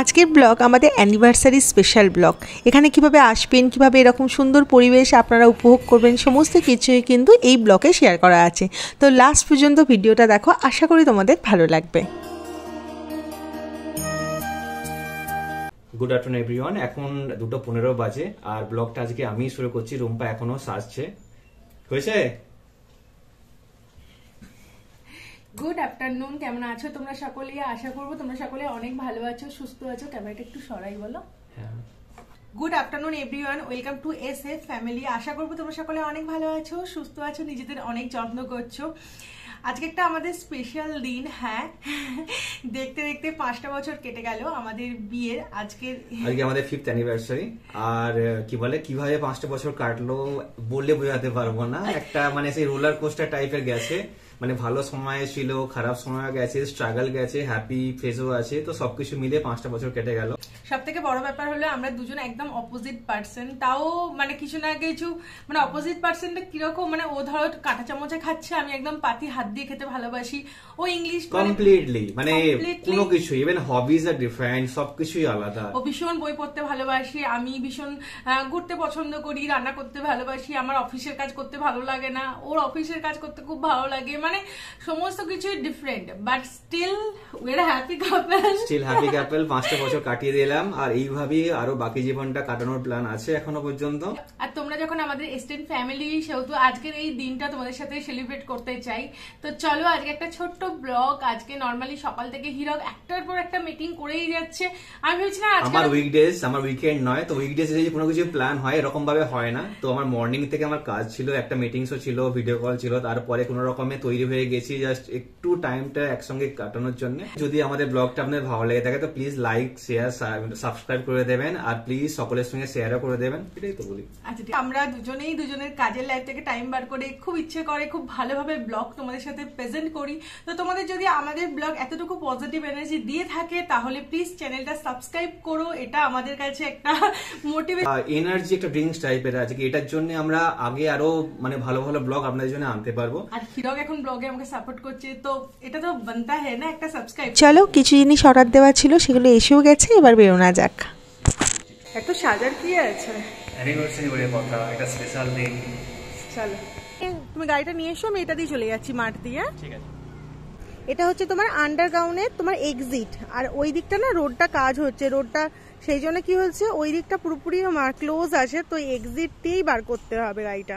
আজকের ব্লগ আমাদের anniversary special blog. এখানে কীভাবে আসবেন, কীভাবে এরকম সুন্দর পরিবেশ আপনারা উপভোগ করবেন, সমস্ত কিছুই কিন্তু এই ব্লগে শেয়ার করা আছে। তো লাস্ট পর্যন্ত ভিডিওটা দেখো, আশা করি তোমাদের ভালো লাগবে। গুড আফটারনুন এভরিওয়ান এখন দুটো পনেরো বাজে, আর ব্লগটা আজকে আমি শুরু করছি। রুম্পা এখনও সাজছে হয়েছে? গুড আফটারনুন কেমন আছো? তোমরা সকলেই আশা করব তোমরা সকলে অনেক ভালো আছো সুস্থ আছো। ক্যামেরাটা একটু সরাই বলো। হ্যাঁ। Good afternoon everyone welcome to S F family আশা করব তোমরা সকলে অনেক ভালো আছো সুস্থ আছো নিজেদের অনেক যত্ন করছ। আজকে একটা আমাদের স্পেশাল দিন হ্যাঁ। দেখতে দেখতে পাঁচটা বছর কেটে গেল আমাদের বিয়ের আজকের আজকে আমাদের ফিফথ অ্যানিভার্সারি আর কি বলে কীভাবে পাঁচটা বছর কাটলো বললে বোঝাতে পারব না। একটা মানে সেই রোলার কোস্টার টাইপের গেছে। মানে ভালো সময় ছিল খারাপ সময় গেছে স্ট্রাগল গেছে হ্যাপি ফেজও আছে তো সবকিছু মিলে পাঁচটা বছর কেটে গেল। সব থেকে বড় ব্যাপার হলো আমরা দুজন একদম অপোজিট পার্সন তাও মানে কিছু না কিছু মানে অপোজিট পার্সনটা কীরকম মানে ও ধরো কাঁটা চামচে খাচ্ছে আমি একদম পাতি হাত দিয়ে খেতে ভালোবাসি। ও ইংলিশ কমপ্লিটলি মানে কোনো কিছু ইভেন হবিজ আর ডিফারেন্ট সবকিছুই আলাদা। ও ভীষণ বই পড়তে ভালোবাসি আমি ভীষণ ঘুরতে পছন্দ করি রান্না করতে ভালোবাসি আমার অফিসের কাজ করতে ভালো লাগে না ওর অফিসের কাজ করতে খুব ভালো লাগে মানে সমস্ত কিছুই different but still we're happy couple still happy couple পাঁচটা বছর কাটিয়ে দিলাম আর এইভাবেই আরও বাকি জীবনটা কাটানোর প্ল্যান আছে এখনও পর্যন্ত। আর তোমরা যখন আমাদের এক্সটেন্ড ফ্যামিলি সেহেতু আজকের এই দিনটা তোমাদের সাথে সেলিব্রেট করতে চাই। তো চলো আজকে একটা ছোট্ট ব্লগ আজকে নর্মালি সকাল থেকে হিরক একটার পর একটা মিটিং করেই যাচ্ছে। আমি ভেবেছিলাম আজকে আমার উইকডেজ আমার উইকেন্ড নয় তো উইকডেজ যদি কোনো কিছু প্ল্যান হয় এরকম ভাবে হয় না। তো আমার মর্নিং থেকে আমার কাজ ছিল একটা মিটিংসও ছিল ভিডিও কল ছিল তারপরে কোনো রকমে তৈরি হয়ে গেছি জাস্ট একটু টাইমটা একসঙ্গে কাটানোর জন্য। যদি আমাদের ব্লগটা আপনাদের ভালো লেগে থাকে তো প্লিজ লাইক শেয়ার সাবস্ক্রাইব করে দেবেন আর প্লিজ সকলের সঙ্গে শেয়ারও করে দেবেন। এটাই তো বলি। আচ্ছা আমরা দুজনেই দুজনের কাজের লাইফ থেকে টাইম বার করে খুব ইচ্ছে করে খুব ভালোভাবে ব্লগ তোমাদের সাথে প্রেজেন্ট করি। তো তোমাদের যদি আমাদের ব্লগ এতটুকু পজিটিভ এনার্জি দিয়ে থাকে তাহলে প্লিজ চ্যানেলটা সাবস্ক্রাইব করো। এটা আমাদের কাছে একটা মোটিভেট এনার্জি একটা ড্রিঙ্কস টাইপের আছে কি? এটার জন্য আমরা আগে আরও মানে ভালো ভালো ব্লগ আপনাদের জন্য আনতে পারব। আর হিরক এখন ব্লগে আমাকে সাপোর্ট করছে তো এটা তো বানতা হ্যাঁ না একটা সাবস্ক্রাইব চলো কিছু জিনিস অর্ডার দেওয়া ছিল সেগুলো এসেও গেছে এবার বেরোনা যাক। এত সাজার কি আছে? অ্যানিভার্সারি বলে কথা একটা স্পেশাল দিন চলো। তুমি গাড়িটা নিয়ে এসো আমি এটা দিয়ে চলে যাচ্ছি মাঠ দিয়ে। ঠিক আছে। এটা হচ্ছে তোমার আন্ডারগ্রাউন্ডের তোমার এক্সিট আর ওই দিকটা না রোডটা কাজ হচ্ছে রোডটা সেই জন্য কি হচ্ছে ওই দিকটা পুরোপুরি ক্লোজ আছে তো এক্সিট দিয়েই বার করতে হবে গাড়িটা।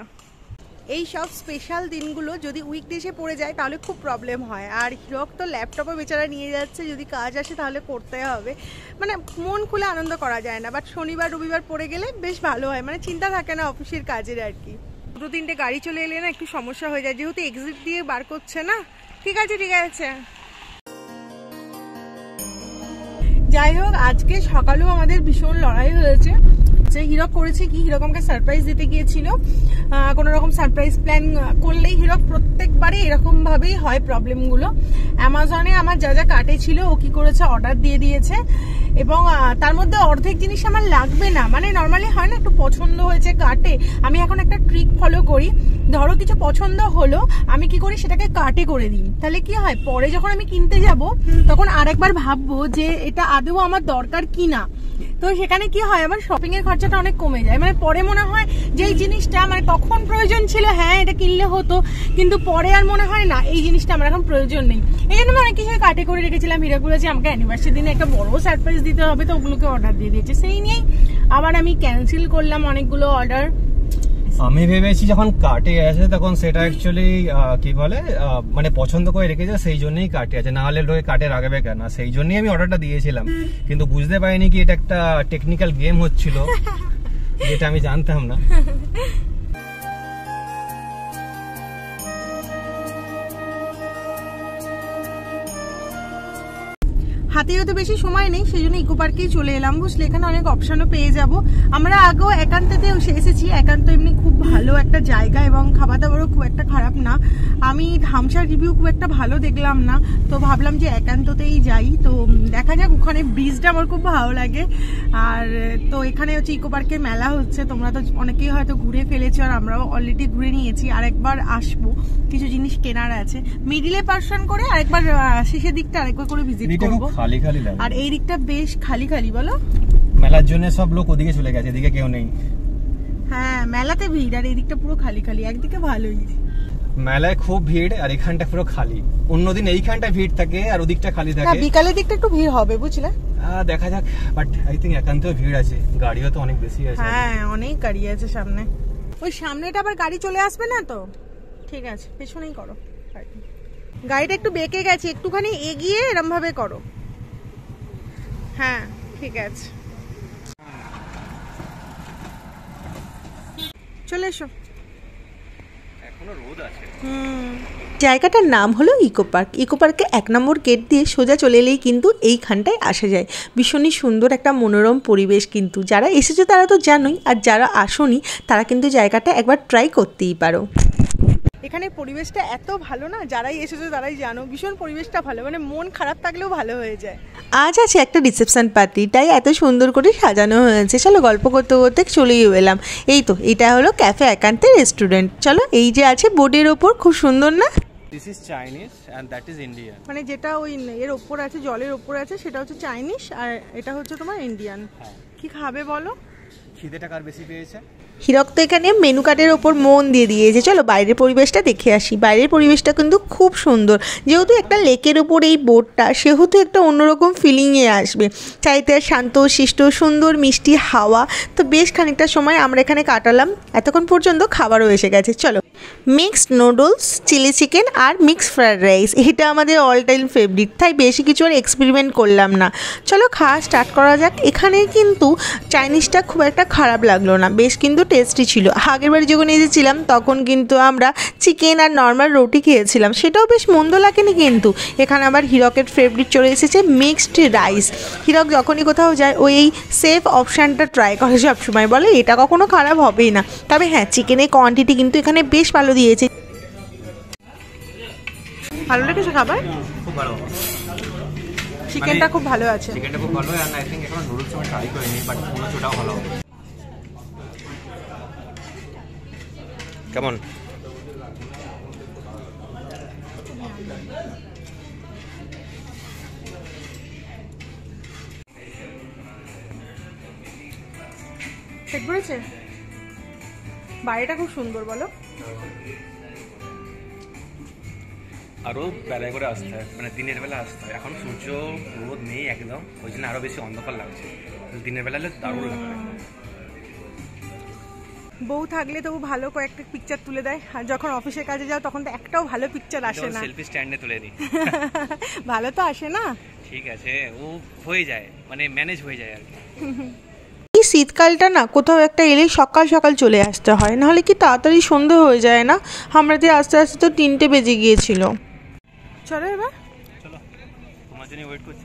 এই সব স্পেশাল দিনগুলো যদি উইকডেসে পড়ে যায়, তাহলে খুব প্রবলেম হয়। আর হিরক তো ল্যাপটপও বেচারা নিয়ে যাচ্ছে, যদি কাজ আসে তাহলে করতে হবে। মানে মন খুলে আনন্দ করা যায় না। বাট শনিবার, রবিবার পড়ে গেলে বেশ ভালো হয়। মানে চিন্তা থাকে না অফিসের কাজের আর কি। দুটো তিনটে গাড়ি চলে এলে না একটু সমস্যা হয়ে যায়। যেহেতু এক্সিট দিয়ে বার করছে না। ঠিক আছে ঠিক আছে। যাই হোক, আজকে সকালেও আমাদের ভীষণ লড়াই হয়েছে। যে হিরক করেছে, কি হিরক আমাকে সারপ্রাইজ দিতে গিয়েছিল? কোনো রকম সারপ্রাইজ প্ল্যান করলেই হিরক প্রত্যেকবারই এরকম ভাবেই হয় প্রবলেমগুলো অ্যামাজনে আমার যা যা কাটে ছিল, ও কি করেছে অর্ডার দিয়ে দিয়েছে। এবং তার মধ্যে অর্ধেক জিনিস আমার লাগবে না। মানে নর্মালি হয় না, একটু পছন্দ হয়েছে কাটে আমি এখন একটা ট্রিক ফলো করি। ধরো কিছু পছন্দ হলো, আমি কি করি, সেটাকে কাটে করে দিই। তাহলে কি হয়, পরে যখন আমি কিনতে যাব, তখন আরেকবার ভাববো যে এটা আদৌ আমার দরকার কি না তো সেখানে কি হয়, আমার শপিং এর খরচাটা অনেক কমে যায়। মানে পরে মনে হয় যে এই জিনিসটা মানে তখন প্রয়োজন ছিল হ্যাঁ এটা কিনলে হতো, কিন্তু পরে আর মনে হয় না, এই জিনিসটা আমার এখন প্রয়োজন নেই। এই জন্য অনেক কিছু কাটে করে রেখেছিলাম, হিরাগুলো যে আমাকে অ্যানিভার্সারি দিনে একটা বড় সারপ্রাইজ দিতে হবে, তো ওগুলোকে অর্ডার দিয়ে দিয়েছে। সেই নিয়েই আবার আমি ক্যান্সেল করলাম অনেকগুলো অর্ডার আমি ভেবেছি যখন কাটে আছে তখন সেটা অ্যাকচুয়ালি কি বলে মানে পছন্দ করে রেখেছে, সেই জন্যই কাটে আছে। না হলে লোকে কাটে রাখবে কেন? সেই জন্যই আমি অর্ডারটা দিয়েছিলাম। কিন্তু বুঝতে পারিনি কি এটা একটা টেকনিক্যাল গেম হচ্ছিল, যেটা আমি জানতাম না। হাতে হতে বেশি সময় নেই সেই জন্য ইকো পার্কেই চলে এলাম। বুঝলে এখানে অনেক অপশনও পেয়ে যাব। আমরা আগেও একান্তেতে এসেছি একান্ত এমনি খুব ভালো একটা জায়গা এবং খাবার দাবারও খুব একটা খারাপ না। আমি ধামসার রিভিউ খুব একটা ভালো দেখলাম না তো ভাবলাম যে একান্ততেই যাই। তো দেখা যাক ওখানে ব্রিজটা আমার খুব ভালো লাগে। আর তো এখানে হচ্ছে ইকো পার্কে মেলা হচ্ছে তোমরা তো অনেকেই হয়তো ঘুরে ফেলেছো আর আমরাও অলরেডি ঘুরে নিয়েছি। আর একবার আসব কিছু জিনিস কেনার আছে। মিডিলে পার্সন করে আরেকবার শেষের দিকটা আরেকবার করে ভিজিট করব। খালি খালি লাগে। আর এই দিকটা বেশ খালি খালি বলো। মেলার জন্য সব লোক ওদিকে চলে গেছে এদিকে কেউ নেই। হ্যাঁ মেলাতে ভিড় আর এই দিকটা পুরো খালি খালি একদিকে ভালোই। মেলায় খুব ভিড় আর এখানটা পুরো খালি। অন্যদিন এইখানটা ভিড় থাকে আর ওদিকটা খালি থাকে। বিকালের দিকটা একটু ভিড় হবে বুঝলে? দেখা যাক বাট আই থিঙ্ক একান্তেও ভিড় আছে। গাড়িও তো অনেক বেশি আছে। হ্যাঁ অনেক গাড়ি আছে সামনে। ওই সামনেটা আবার গাড়ি চলে আসবে না তো? ঠিক আছে পেছনেই করো। গাড়িটা একটু বেঁকে গেছে একটুখানি এগিয়ে এরম ভাবে করো। হ্যাঁ ঠিক আছে। চলে এসো। জায়গাটার নাম হলো ইকো পার্ক। ইকো পার্কে এক নম্বর গেট দিয়ে সোজা চলে এলেই কিন্তু এইখানটায় আসা যায়। ভীষণই সুন্দর একটা মনোরম পরিবেশ কিন্তু। যারা এসেছে তারা তো জানোই আর যারা আসোনি তারা কিন্তু জায়গাটা একবার ট্রাই করতেই পারো। এখানে পরিবেশটা এত ভালো না যারাই এসেছ তারাই জানো ভীষণ পরিবেশটা ভালো মানে মন খারাপ থাকলেও ভালো হয়ে যায়। আজ আছে একটা রিসেপশন পার্টি তাই এত সুন্দর করে সাজানো হয়েছে। চলো গল্প করতে করতে চলেই এলাম। এই তো এটা হলো ক্যাফে একান্তে রেস্টুরেন্ট চলো এই যে আছে বোর্ডের ওপর খুব সুন্দর না? This is Chinese and that is Indian মানে যেটা ওই এর ওপর আছে জলের ওপর আছে সেটা হচ্ছে চাইনিজ আর এটা হচ্ছে তোমার ইন্ডিয়ান কি খাবে বলো? খিদেটা কার বেশি পেয়েছে। হিরক তো এখানে মেনু কার্ডের ওপর মন দিয়ে দিয়েছে। চলো বাইরের পরিবেশটা দেখে আসি। বাইরের পরিবেশটা কিন্তু খুব সুন্দর। যেহেতু একটা লেকের ওপর এই বোটটা সেহেতু একটা অন্যরকম ফিলিংয়ে আসবে। চাইতে শান্ত, শিষ্ট, সুন্দর, মিষ্টি হাওয়া। তো বেশ খানিকটা সময় আমরা এখানে কাটালাম। এতক্ষণ পর্যন্ত খাবারও এসে গেছে। চলো মিক্সড নুডলস চিলি চিকেন আর মিক্সড ফ্রায়েড রাইস এটা আমাদের অল টাইম ফেভারিট তাই বেশি কিছু আর এক্সপেরিমেন্ট করলাম না। চলো খাওয়া স্টার্ট করা যাক। এখানে কিন্তু চাইনিজটা খুব একটা খারাপ লাগল না। বেশ কিন্তু টেস্টি ছিল। আগের বারে যখন এসেছিলাম তখন কিন্তু আমরা চিকেন আর নর্মাল রুটি খেয়েছিলাম। সেটাও বেশ মন্দ লাগেনি কিন্তু। এখানে আবার হিরকের ফেভারিট চলে এসেছে মিক্সড রাইস হিরক যখনই কোথাও যায় ওই এই সেফ অপশানটা ট্রাই করে সবসময়। বলে এটা কখনো খারাপ হবেই না। তবে হ্যাঁ চিকেনের কোয়ান্টিটি কিন্তু এখানে বেশ ভালো দিয়েছে। ভালো লেগেছে খাবার? খুব ভালো। চিকেনটা খুব ভালো আছে। চিকেনটা খুব ভালো আর আই এখন নুডলস আমি ট্রাই করিনি বাট মনে ভালো। কেমন? পেট ভরেছে বাড়িটা খুব সুন্দর বলো। আরও বেলায় করে আসতে হয় মানে দিনের বেলা আসতে হয়। এখন সূর্য রোদ নেই একদম ওই জন্য আরও বেশি অন্ধকার লাগছে। দিনের বেলা হলে দারুণ লাগবে। বউ থাকলে তবু ভালো কয়েকটা পিকচার তুলে দেয়। আর যখন অফিসের কাজে যাও তখন তো একটাও ভালো পিকচার আসে না। সেলফি স্ট্যান্ডে তুলে দিই। ভালো তো আসে না? ঠিক আছে ও হয়ে যায় মানে ম্যানেজ হয়ে যায় আর কি। এই শীতকালটা না কোথাও একটা এলেই সকাল সকাল চলে আসতে হয় নাহলে কি তাড়াতাড়ি সন্ধে হয়ে যায় না? আমাদের আস্তে আস্তে তো তিনটে বেজে গিয়েছিল। চলো এবার। চলো তোমার জন্য ওয়েট করছি।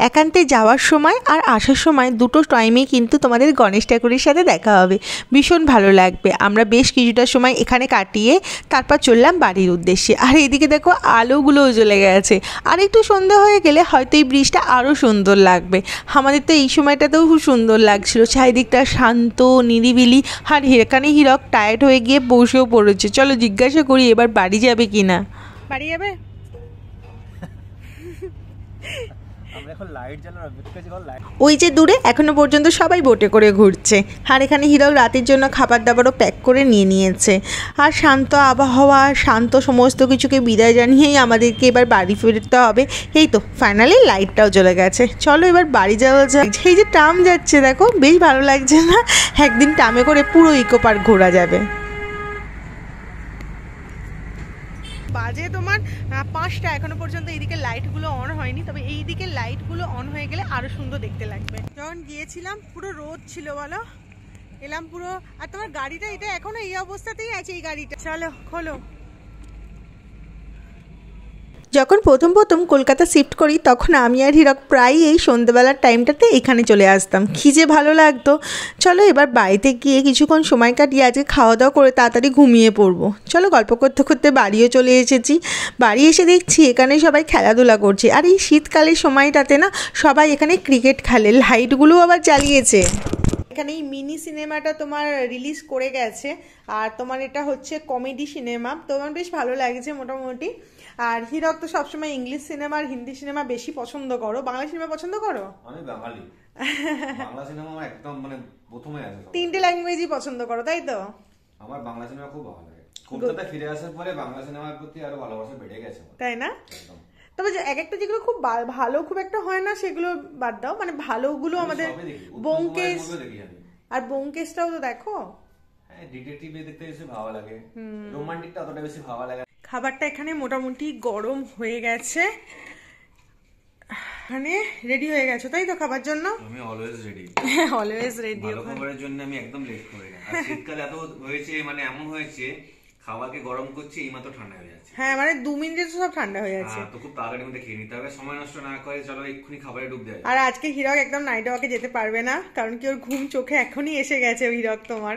একান্তে যাওয়ার সময় আর আসার সময় দুটো টাইমে কিন্তু তোমাদের গণেশ ঠাকুরের সাথে দেখা হবে। ভীষণ ভালো লাগবে। আমরা বেশ কিছুটা সময় এখানে কাটিয়ে তারপর চললাম বাড়ির উদ্দেশ্যে। আর এদিকে দেখো আলোগুলোও জ্বলে গেছে। আর একটু সন্ধ্যা হয়ে গেলে হয়তো এই ব্রিজটা আরও সুন্দর লাগবে। আমাদের তো এই সময়টাতেও খুব সুন্দর লাগছিল। চারিদিকটা শান্ত, নিরিবিলি আর এখানে হিরক টায়ার্ড হয়ে গিয়ে বসেও পড়েছে। চলো জিজ্ঞাসা করি, এবার বাড়ি যাবে কি না বাড়ি যাবে? ওই যে দূরে, এখনও পর্যন্ত সবাই বোটে করে ঘুরছে। আর এখানে হিরক রাতের জন্য খাবার দাবারও প্যাক করে নিয়ে নিয়েছে। আর শান্ত আবহাওয়া, শান্ত সমস্ত কিছুকে বিদায় জানিয়েই আমাদেরকে এবার বাড়ি ফিরতে হবে। এই তো ফাইনালি লাইটটাও চলে গেছে। চলো এবার বাড়ি যাওয়া যাক। এই যে ট্রাম যাচ্ছে, দেখো, বেশ ভালো লাগছে না? একদিন ট্রামে করে পুরো ইকো পার্ক ঘোরা যাবে। বাজে তোমার পাঁচটা। এখনও পর্যন্ত এইদিকে লাইটগুলো অন হয়নি, তবে এইদিকে লাইটগুলো অন হয়ে গেলে আরও সুন্দর দেখতে লাগবে। যখন গিয়েছিলাম, পুরো রোদ ছিল, বলো? এলাম পুরো, আর তোমার গাড়িটা, এটা এখনও এই অবস্থাতেই আছে এই গাড়িটা। চলো, খোলো। যখন প্রথম প্রথম কলকাতা শিফট করি, তখন আমি আর হিরক প্রায় এই সন্ধ্যেবেলার টাইমটাতে এখানে চলে আসতাম। যে ভালো লাগতো। চলো এবার বাড়িতে গিয়ে কিছুক্ষণ সময় কাটিয়ে আজকে খাওয়া দাওয়া করে তাড়াতাড়ি ঘুমিয়ে পড়ব। চলো গল্প করতে করতে বাড়িও চলে এসেছি। বাড়ি এসে দেখছি এখানে সবাই খেলাধুলা করছে। আর এই শীতকালের সময়টাতে না সবাই এখানে ক্রিকেট খেলে। লাইটগুলোও আবার জ্বালিয়েছে। এখানে এই মিনি সিনেমাটা তোমার রিলিজ করে গেছে। আর তোমার এটা হচ্ছে কমেডি সিনেমা তোমার বেশ ভালো লাগছে মোটামুটি। আর হিরক তো সবসময় ইংলিশ সিনেমা আর হিন্দি সিনেমা বেশি পছন্দ করো। বাংলা সিনেমা পছন্দ করো? আমি বাঙালি। বাংলা সিনেমা আমার একদম মানে প্রথমে আছে তিনটে ল্যাঙ্গুয়েজই পছন্দ করো তাই তো? আমার বাংলা সিনেমা খুব ভালো লাগে। কলকাতায় ফিরে আসার পরে বাংলা সিনেমার প্রতি আরও ভালোবাসা বেড়ে গেছে তাই না? একদম। তবে যে এক একটা যেগুলো খুব ভালো খুব একটা হয় না সেগুলো বাদ দাও। মানে ভালোগুলো আমাদের আমি। আর বোমকেশটাও তো দেখো। হ্যাঁ। খাবারটা এখানে মোটামুটি গরম হয়ে গেছে। মানে রেডি হয়ে গেছো তাই তো খাবার জন্য? আমি অলওয়েজ রেডি অলওয়েজ রেডি ভালো খাবারের জন্য আমি একদম লেট করি না শীতকালে এত হয়েছে মানে এমন হয়েছে খাবারকে গরম করছি এই মাত্র ঠান্ডা হয়ে যাচ্ছে। হ্যাঁ মানে দু মিনিটে তো সব ঠান্ডা হয়ে যাচ্ছে। হ্যাঁ, তো খুব তাড়াতাড়ি মধ্যে খেয়ে নিতে হবে। সময় নষ্ট না করে চলো এক্ষুনি খাবারে ডুব দেওয়া আর আজকে হিরক একদম নাইট ওয়াকে যেতে পারবে না কারণ কি ওর ঘুম চোখে এখনই এসে গেছে হিরক তোমার।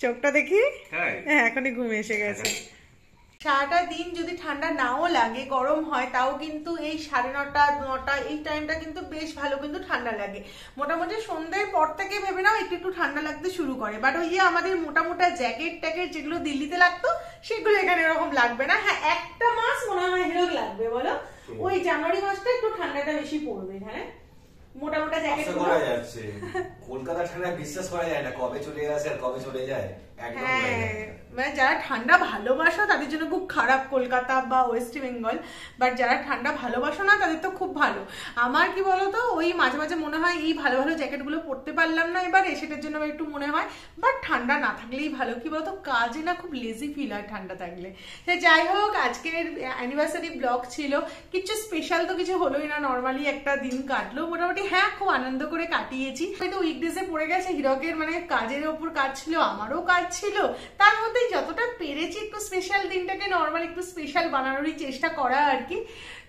চোখটা দেখি? হ্যাঁ এখনই ঘুম এসে গেছে। সারাটা দিন যদি ঠান্ডা নাও লাগে গরম হয় তাও কিন্তু এই সাড়ে নটা নটা এই টাইমটা কিন্তু বেশ ভালো কিন্তু ঠান্ডা লাগে। মোটামুটি সন্ধ্যের পর থেকে ভেবে নাও একটু একটু ঠান্ডা লাগতে শুরু করে। বাট ওই যে আমাদের মোটা মোটা জ্যাকেট ট্যাকেট যেগুলো দিল্লিতে লাগতো সেগুলো এখানে এরকম লাগবে না। হ্যাঁ একটা মাস মনে হয় হিরোক লাগবে বলো? ওই জানুয়ারি মাসটা একটু ঠান্ডাটা বেশি পড়বে হ্যাঁ? মোটা মোটা জ্যাকেট কলকাতা ঠান্ডা বিশ্বাস করা যায় না কবে চলে আসে আর কবে চলে যায় যায় হ্যাঁ না। মানে যারা ঠান্ডা ভালোবাসো তাদের জন্য খুব খারাপ কলকাতা বা ওয়েস্ট বেঙ্গল বাট যারা ঠান্ডা ভালোবাসো না তাদের তো খুব ভালো। আমার কি বলতো ওই মাঝে মাঝে মনে হয় এই ভালো ভালো জ্যাকেটগুলো পরতে পারলাম না এবারে সেটার জন্য একটু মনে হয় বাট ঠান্ডা না থাকলেই ভালো। কি বলতো কাজে না খুব লেজি ফিল হয় ঠান্ডা থাকলে। তো যাই হোক আজকের অ্যানিভার্সারি ব্লগ ছিল কিছু স্পেশাল তো কিছু হলোই না নর্মালি একটা দিন কাটলো। মোটামুটি হ্যাঁ খুব আনন্দ করে কাটিয়েছি। হয়তো উইকডেজে পড়ে গেছে, হিরকের মানে কাজের ওপর কাজ ছিল, আমারও কাজ ছিল। তার মধ্যে যতটা পেরেছি একটু স্পেশাল দিনটাকে নর্মাল একটু স্পেশাল বানানোরই চেষ্টা করা আর কি।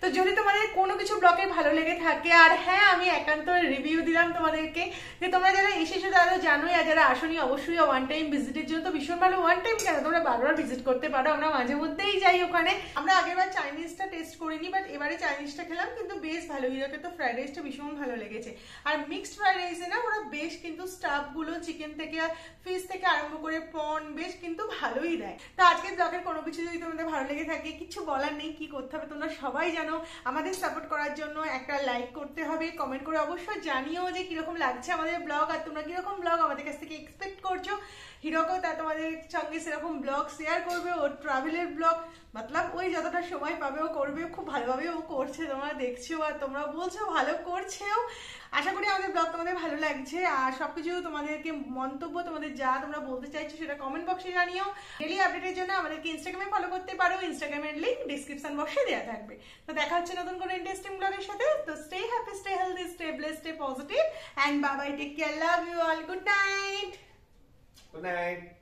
তো যদি তোমাদের কোনো কিছু ব্লগে ভালো লেগে থাকে, আর হ্যাঁ আমি একান্ত রিভিউ দিলাম তোমাদেরকে, যে তোমরা যারা এসেছ তারা জানোই, আর যারা আসনি অবশ্যই ওয়ান টাইম ভিজিটের জন্য তো ভীষণ ভালো। ওয়ান টাইম কেন? তোমরা বারবার ভিজিট করতে পারো, আমরা মাঝে মধ্যেই যাই ওখানে। আমরা আগেরবার চাইনিজটা টেস্ট করিনি বাট এবারে চাইনিজটা খেলাম, কিন্তু বেশ ভালো। হিরোকে তো ফ্রাইড রাইসটা ভীষণ ভালো লেগেছে। আর মিক্সড ফ্রাইড রাইসে না, ওরা বেশ কিন্তু স্টাফগুলো চিকেন থেকে ফিশ থেকে আরম্ভ করে পন বেশ কিন্তু ভালোই দেয়। তো আজকের ব্লগের কোনো কিছু যদি তোমাদের ভালো লেগে থাকে, কিছু বলার নেই, কি করতে হবে তোমরা সবাই জানো। আমাদের সাপোর্ট করার জন্য একটা লাইক করতে হবে কমেন্ট করে অবশ্যই জানিও যে কীরকম লাগছে আমাদের ব্লগ আর তোমরা কীরকম ব্লগ আমাদের কাছ থেকে এক্সপেক্ট করছ। হিরোকেও তা তোমাদের সঙ্গে সেরকম ব্লগ শেয়ার করবে ও ট্রাভেলের ব্লগ মতলব ওই যতটা সময় পাবে ও করবে, খুব ভালোভাবে ও করছে, তোমরা দেখছ আর তোমরা বলছো ভালো করছেও। আশা করি আমাদের ব্লগ তোমাদের ভালো লাগছে, আর সবকিছু তোমাদেরকে মন্তব্য, তোমাদের যা তোমরা বলতে চাইছো সেটা কমেন্ট বক্সে জানিও। ডেলি আপডেটের জন্য আমাদেরকে ইনস্টাগ্রামে ফলো করতে পারো ইনস্টাগ্রামের লিঙ্ক ডিসক্রিপশন বক্সে দেওয়া থাকবে। তো দেখা হচ্ছে নতুন কোনো ইন্টারেস্টিং ব্লগের সাথে। তো stay happy stay healthy stay blessed stay positive and bye bye take care love you all good night good night.